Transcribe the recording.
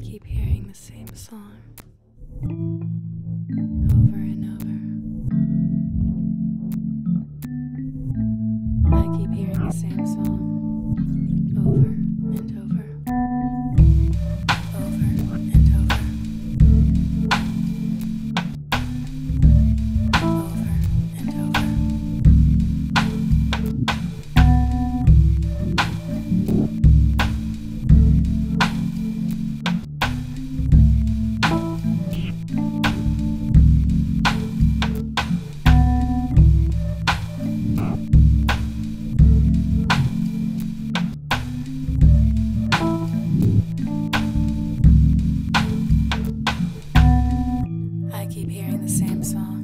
I keep hearing the same song over and over. I keep hearing the same song. hearing the same song.